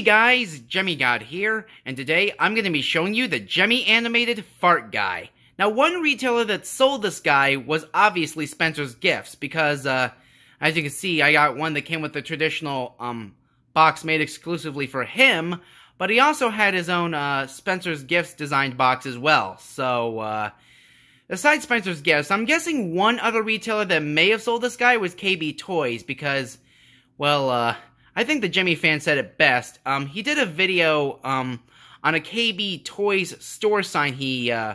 Hey guys, Gemmy God here, and today I'm going to be showing you the Gemmy animated fart guy. Now, one retailer that sold this guy was obviously Spencer's Gifts, because, uh, as you can see, I got one that came with the traditional, um, box made exclusively for him, but he also had his own, uh, Spencer's Gifts designed box as well, so, uh, Aside Spencer's Gifts, I'm guessing one other retailer that may have sold this guy was KB Toys, because, well, uh, I think the Gemmy fan said it best. Um, he did a video um, on a KB Toys store sign he uh,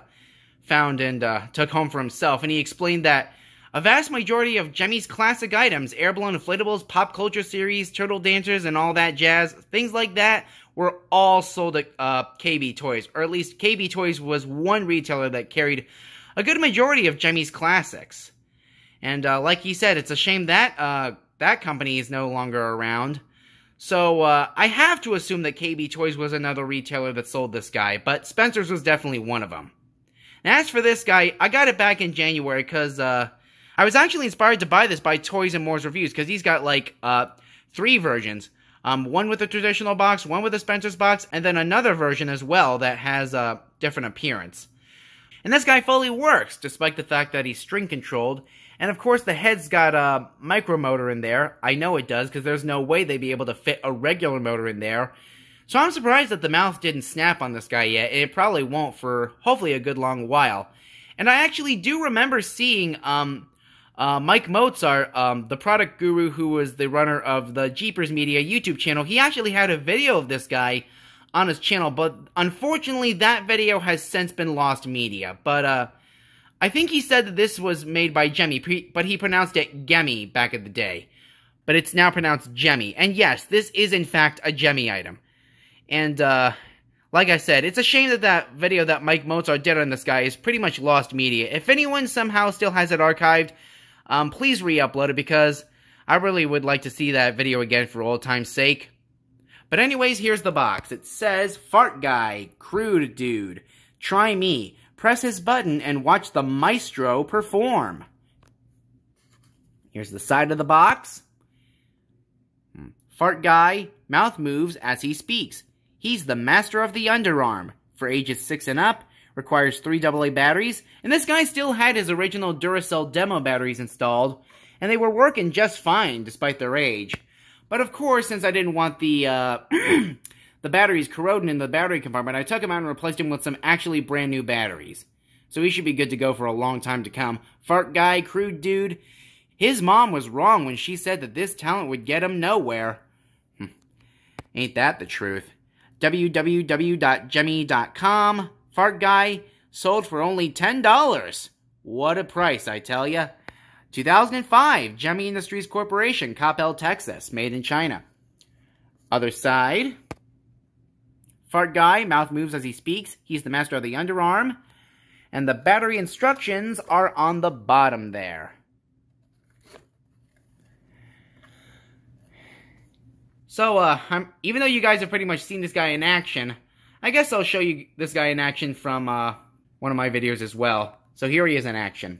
found and uh, took home for himself, and he explained that a vast majority of Gemmy's classic items, airballoon inflatables, pop culture series, turtle dancers, and all that jazz, things like that, were all sold at uh, KB Toys, or at least KB Toys was one retailer that carried a good majority of Gemmy's classics. And uh, like he said, it's a shame that uh, that company is no longer around. So uh, I have to assume that KB Toys was another retailer that sold this guy, but Spencer's was definitely one of them. And as for this guy, I got it back in January because uh, I was actually inspired to buy this by Toys and More's Reviews because he's got like uh, three versions. Um, one with a traditional box, one with a Spencer's box, and then another version as well that has a different appearance. And this guy fully works, despite the fact that he's string controlled, and of course, the head's got a micro motor in there. I know it does because there's no way they'd be able to fit a regular motor in there. So I'm surprised that the mouth didn't snap on this guy yet. And it probably won't for hopefully a good long while. And I actually do remember seeing um, uh, Mike Mozart, um, the product guru who was the runner of the Jeepers Media YouTube channel. He actually had a video of this guy on his channel, but unfortunately that video has since been lost media. But uh, I think he said that this was made by Gemmy, but he pronounced it Gemmy back in the day. But it's now pronounced Jemmy. And yes, this is in fact a Gemmy item. And, uh, like I said, it's a shame that that video that Mike Mozart did on this guy is pretty much lost media. If anyone somehow still has it archived, um, please re-upload it because I really would like to see that video again for old time's sake. But anyways, here's the box. It says, Fart Guy, Crude Dude, Try Me, press his button and watch the maestro perform. Here's the side of the box. Hmm. Fart guy, mouth moves as he speaks. He's the master of the underarm. For ages 6 and up, requires 3 AA batteries, and this guy still had his original Duracell demo batteries installed, and they were working just fine despite their age. But of course, since I didn't want the, uh, the batteries corroding in the battery compartment, I took him out and replaced him with some actually brand new batteries. So he should be good to go for a long time to come. Fart guy, crude dude. His mom was wrong when she said that this talent would get him nowhere. Hm. Ain't that the truth? www.gemmy.com. Fart guy sold for only $10. What a price, I tell ya. 2005, Gemmy Industries Corporation, Coppell, Texas, made in China. Other side. Fart guy, mouth moves as he speaks. He's the master of the underarm. And the battery instructions are on the bottom there. So, uh, I'm, even though you guys have pretty much seen this guy in action, I guess I'll show you this guy in action from, uh, one of my videos as well. So here he is in action.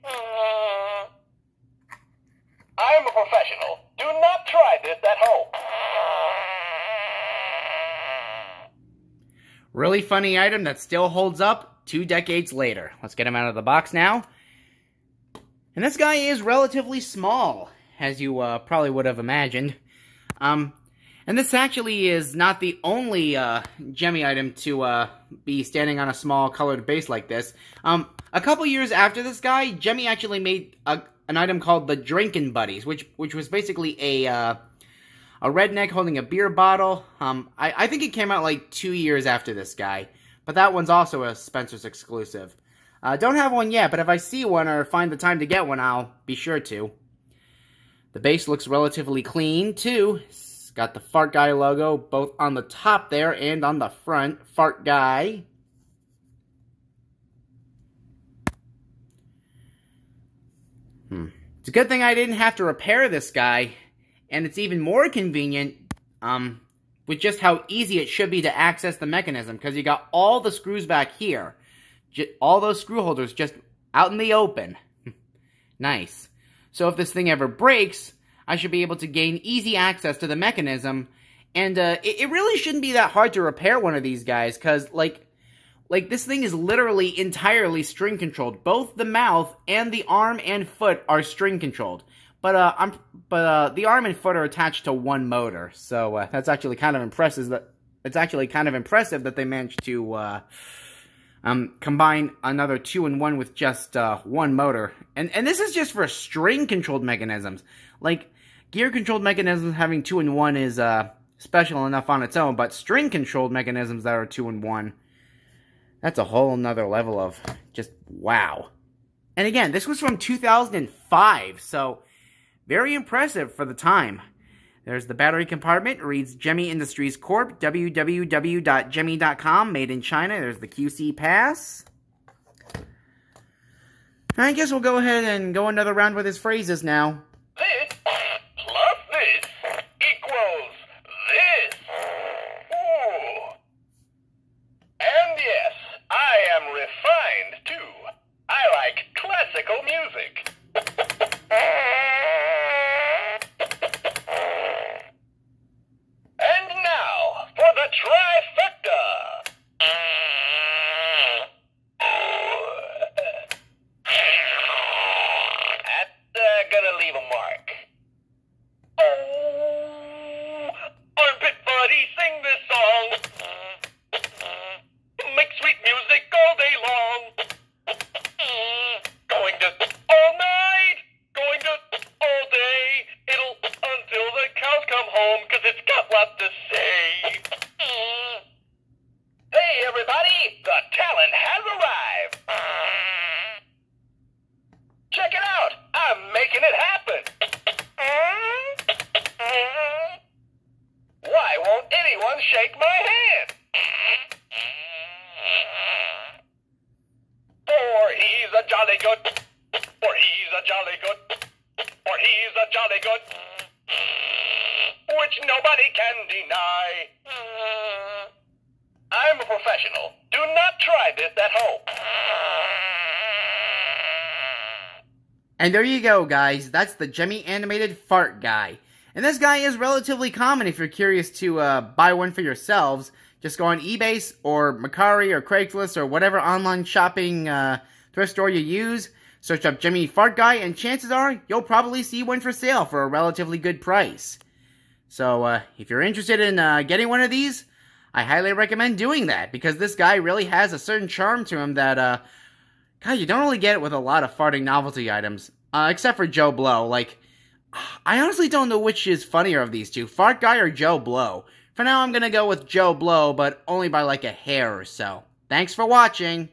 professional. Do not try this at home. Really funny item that still holds up two decades later. Let's get him out of the box now. And this guy is relatively small, as you uh, probably would have imagined. Um, and this actually is not the only uh, item to uh, be standing on a small colored base like this. Um, a couple years after this guy, Gemmy actually made a, an item called the Drinking Buddies, which which was basically a uh, a redneck holding a beer bottle. Um, I, I think it came out like two years after this guy, but that one's also a Spencer's exclusive. Uh, don't have one yet, but if I see one or find the time to get one, I'll be sure to. The base looks relatively clean, too. It's got the Fart Guy logo both on the top there and on the front. Fart Guy. It's a good thing I didn't have to repair this guy and it's even more convenient um, with just how easy it should be to access the mechanism because you got all the screws back here. all those screw holders just out in the open. nice. So if this thing ever breaks, I should be able to gain easy access to the mechanism. And uh, it, it really shouldn't be that hard to repair one of these guys because, like, like this thing is literally entirely string controlled. Both the mouth and the arm and foot are string controlled. But uh, I'm but uh, the arm and foot are attached to one motor, so uh, that's actually kind of impressive. That it's actually kind of impressive that they managed to uh, um, combine another two in one with just uh, one motor. And and this is just for string controlled mechanisms. Like gear controlled mechanisms having two in one is uh, special enough on its own, but string controlled mechanisms that are two in one, that's a whole nother level of just wow. And again, this was from 2005, so very impressive for the time. There's the battery compartment. Reads Gemmy Industries Corp. www.gemmy.com. Made in China. There's the QC pass. I guess we'll go ahead and go another round with his phrases now. Which nobody can deny. I'm a professional. Do not try this at home. And there you go, guys. That's the Gemmy animated fart guy. And this guy is relatively common if you're curious to uh, buy one for yourselves. Just go on eBay or Mercari or Craigslist or whatever online shopping uh, thrift store you use. Search up Gemmy Fart Guy, and chances are you'll probably see one for sale for a relatively good price. So, uh, if you're interested in uh, getting one of these, I highly recommend doing that because this guy really has a certain charm to him that, uh, God, you don't really get it with a lot of farting novelty items, uh, except for Joe Blow. Like, I honestly don't know which is funnier of these two, Fart Guy or Joe Blow. For now, I'm gonna go with Joe Blow, but only by like a hair or so. Thanks for watching.